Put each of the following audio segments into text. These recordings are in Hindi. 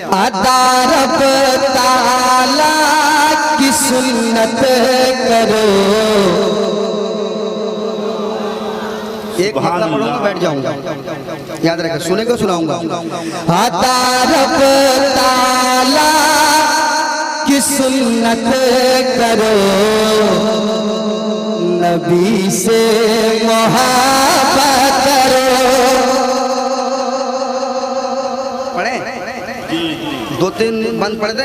अदारब ताला की सुन्नत करो। एक मतलब बैठ जाऊँगा। याद रखें सुनेगा सुनाऊँगा। अदारब ताला की सुन्नत करो। नबी से मोहब्बत दो तीन बंद पढ़ दे।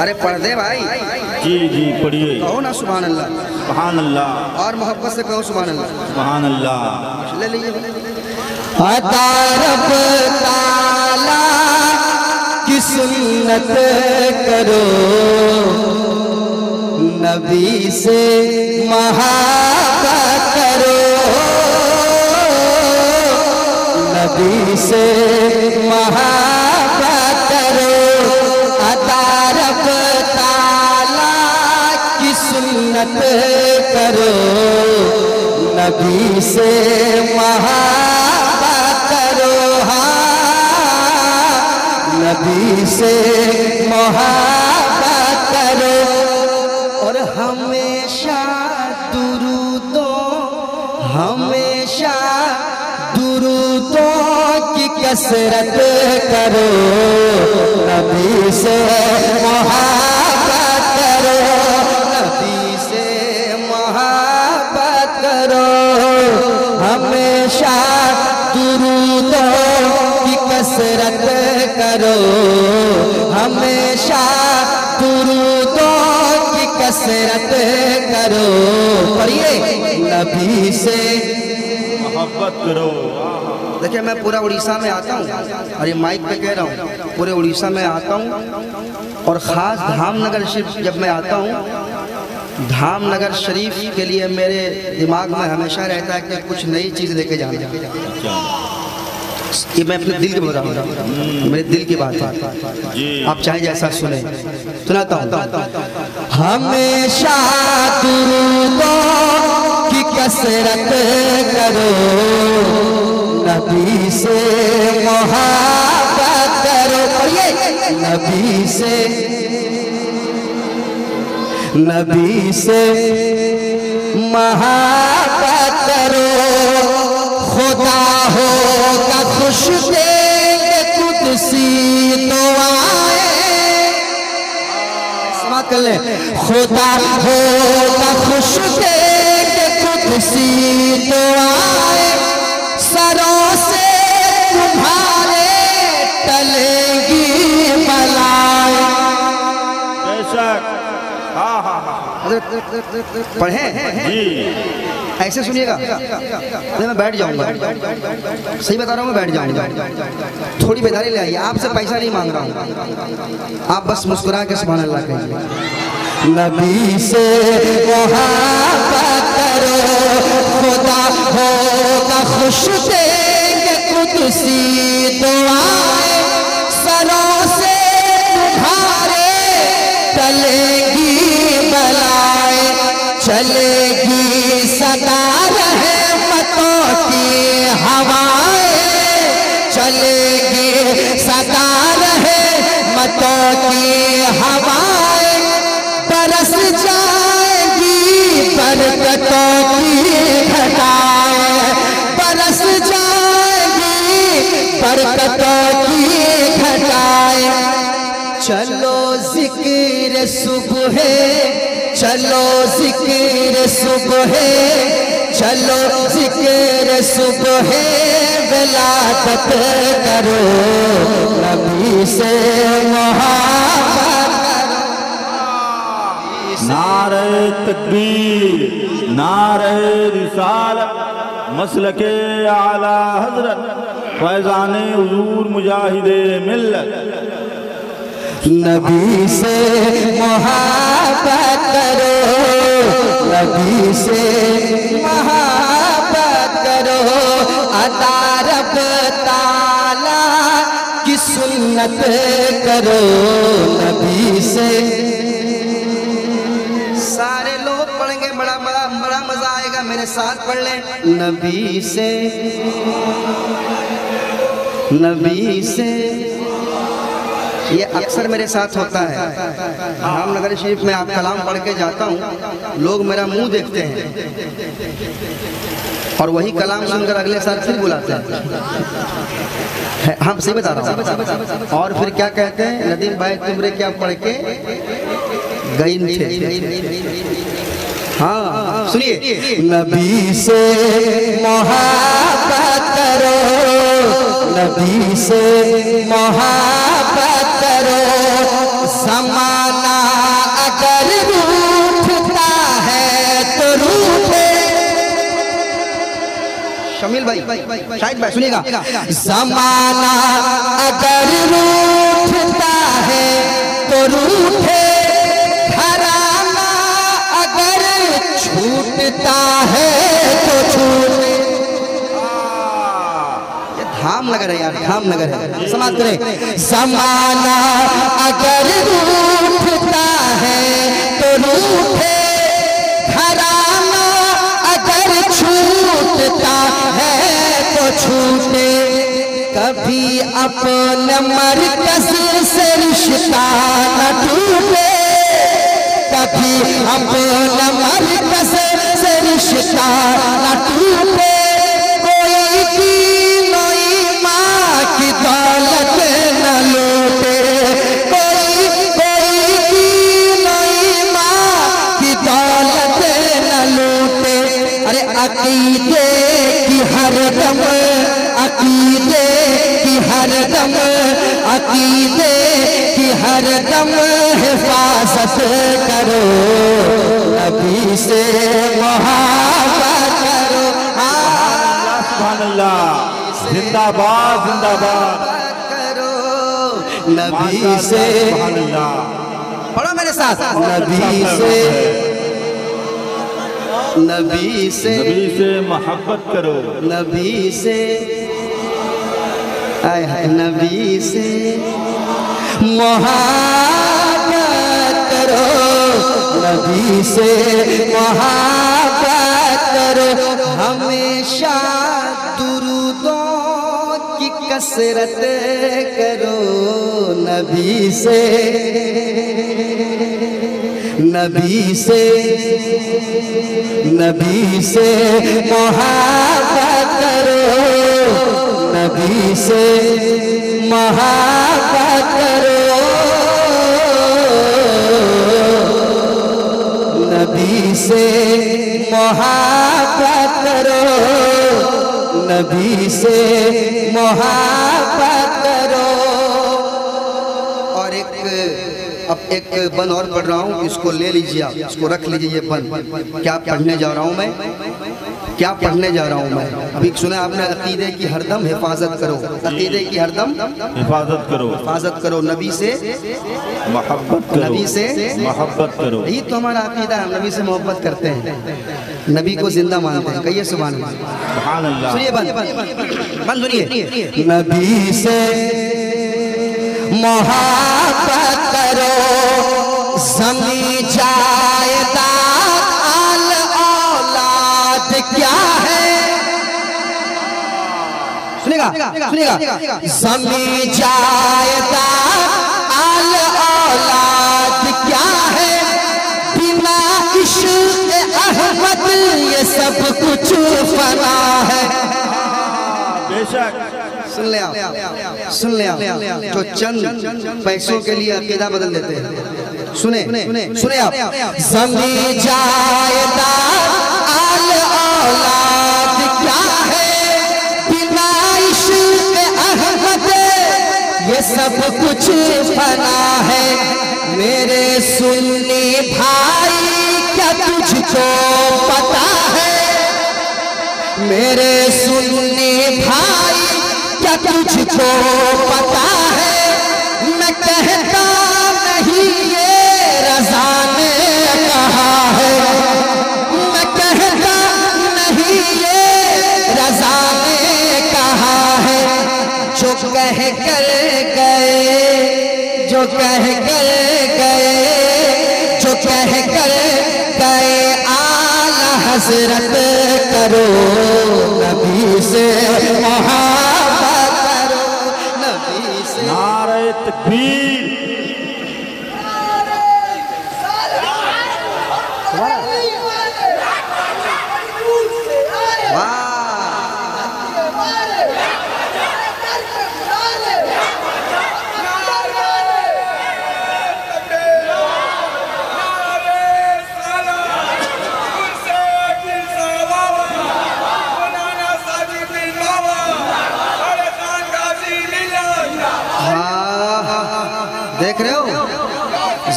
अरे पढ़ दे भाई। जी जी पढ़िए। कहो ना सुबहान अल्लाह सुबहान अल्लाह और मोहब्बत से कहो सुबहान अल्लाह सुबहान अल्लाह ले लीजिए की सुन्नत करो। नबी से महाबत करो। नबी से महाबत सुन्नत करो, नबी से महाबत करो हाँ नबी से मोहब्बत करो। और हमेशा दुरूदों हमेशा दुरूदों की कसरत करो, नबी से नबी से। मोहब्बत करो। देखिए मैं पूरा उड़ीसा में आता हूँ और ये माइक पे कह रहा हूँ पूरे उड़ीसा में आता हूँ। और ख़ास धामनगर शरीफ जब मैं आता हूँ धामनगर शरीफ के लिए मेरे दिमाग में हमेशा रहता है कि कुछ नई चीज़ लेके जाना। ये मैं अपने दिल की बता रहा हूँ मेरे दिल की बात है। आप चाहे जैसा सुने। सुनाता हूँ। हमेशा कसरत करो, नबी से मोहब्बत करो। पढ़िए, नबी से नबी से मोहब्बत करो। खुदा हो का खुश देंगे कुदसी तो आए। खुदा हो का खुश देंगे तो आए सरों से तुम्हारे टलेगी बलाए बेशक। हाँ हाँ हाँ पढ़े जी। ऐसे सुनिएगा। नहीं मैं बैठ जाऊँगा। सही बता रहा हूँ मैं बैठ जाऊँगा। थोड़ी बेदारी ले आइए। आपसे पैसा नहीं मांग रहा हूँ। आप बस मुस्कुरा के सुबह अल्लाह कहिए नबी से मोहब्बत खुदा होगा खुश देंगे कुदसी दुआएँ। सरों से तुम्हारे टलेगी बलाए। चलेगी सदा रहमतों की हवाएँ। चलेगी सदा रहमतों की हवाएँ। बरस जाएगी बरकतों की घटाएँ चलो ज़िक्र सुबह, चलो ज़िक्र सुबह, चलो ज़िक्र सुबह विलादत करो, नबी से नारे तकबीर नारे रिसालत मसल के आला हज़रत। फैजान हजूर मुजाहिद मिल्लत। नबी से मोहब्बत करो नबी से मोहब्बत करो। अतारब ताला की सुन्नत करो नबी से। सारे लोग पढ़ेंगे बड़ा बड़ा बड़ा मज़ा आएगा मेरे साथ पढ़ लें। नबी से नबी से ये अक्सर मेरे साथ होता है। रामनगर शरीफ में आप कलाम पढ़ के जाता हूँ लोग मेरा मुँह देखते हैं और वही कलाम सुनकर अगले साल फिर बुलाते हैं। है, हाँ सही बता रहा हूँ। और फिर क्या कहते हैं नदीम भाई तुमरे क्या पढ़ के गई थे? हाँ सुनिए। नबी से मोहब्बत करो। नबी से मोहब्बत करो। समाना अगर रूठता है तो रूठे। शमील भाई शाहिद भाई सुनिएगा। समाना अगर रूठता है तो रूठे। छूटता है तो छूटे। ये धाम नगर है यार धाम नगर है। समाज करें। समाना अगर रूठता है तो रूठे। घराना अगर छूटता है तो छूटे। कभी अपने मरकज से रिश्ता न टूटे। कभी अपने मरकज से रिश्ता न टूटे कोई की नई माँ की दौलत हिफाजत करो नबी से मोहब्बत करो। अल्लाह जिंदाबाद जिंदाबाद। करो नबी से पढ़ो मेरे साथ। नबी से नबी से नबी से मोहब्बत करो। नबी से आय नबी से मोहब्बत नबी से मोहब्बत करो हमेशा दुरुदों की कसरत करो नबी से नबी से नबी से मोहब्बत करो, नबी से मोहब्बत करो। से मोहब्बत करो। नबी से मोहब्बत करो। और एक, अब एक बन और पढ़ रहा हूँ, इसको ले लीजिए आप, इसको रख लीजिए ये बन। क्या पढ़ने जा रहा हूँ मैं? क्या पढ़ने जा रहा हूँ मैं? अभी सुना आपने अकीदे की हरदम हिफाजत करो। अकीदे की हरदम हिफाजत करो। हिफाजत करो नबी से मोहब्बत नबी से मोहब्बत करो। यही तो हमारा अकीदा है नबी से मोहब्बत करते हैं। नबी को ज़िंदा मानते हैं। कहिए सुबह सुभान अल्लाह सुनिए बंद सुनिए। नबी से मोहब्बत करो जायदाद क्या है? सुनेगा? सुनेगा? जमी जायदाद आल औलाद क्या है? बिना इश्क अहमद ये सब कुछ फना है। बेशक। सुन ले आप। सुन ले आप। जो चंद पैसों के लिए अकीदा बदल देते हैं। सुने? सुने? सुने आप। जमी जायदाद आल क्या है? सब कुछ बना है। मेरे सुन्नी भाई, क्या तुझको पता है? मेरे सुन्नी भाई, क्या तुझको पता है? मैं कहता नहीं ये रजा तकबीर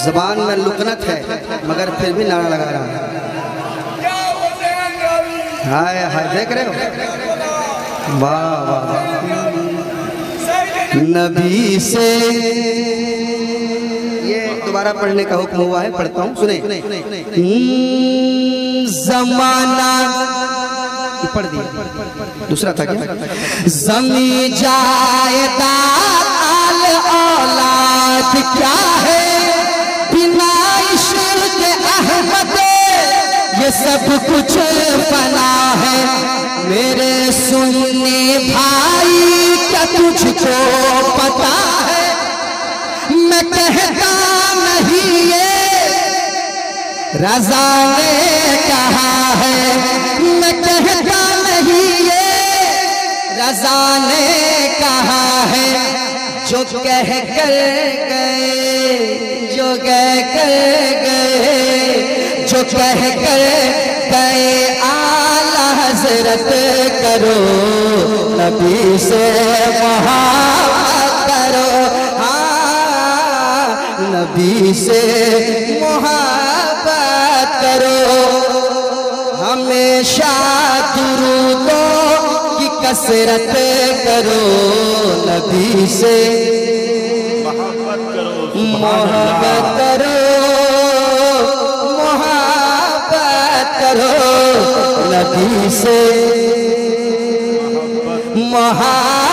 जबान में लुकनत है मगर फिर भी नारा लगा रहा है। हाय हाय देख रहे हो? वाह वाह। नबी से ये दोबारा पढ़ने का हुक्म हुआ है पढ़ता हूँ सुने। हम्म, जमाना पढ़ दिया। दूसरा था क्या? जमी औलाद क्या है? ये सब कुछ फना है। मेरे सुनने भाई, क्या तुझको पता है? मैं कहता नहीं ये। रजा ने कहा है, मैं कहता नहीं ये। रजा ने कहा है, जो कह कर गए, जो कह कर गए जो कह कर गए आला हज़रत करो नबी से मोहब्बत करो। हाँ नबी से मोहब्बत करो। हमेशा दुरूदों की कसरत करो नबी से मोहब्बत करो करो नबी से मोहब्बत